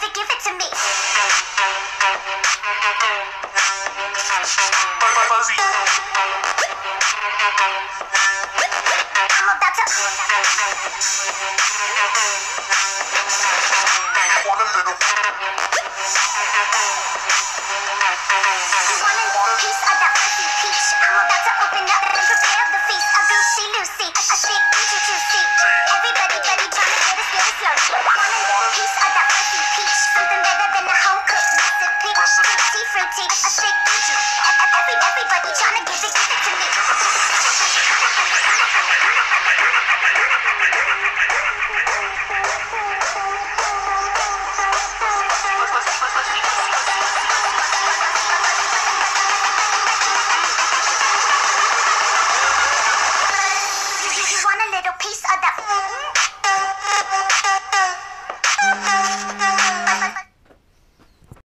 never give it to me. I'm about to. I want a little. piece of the. Mm-hmm.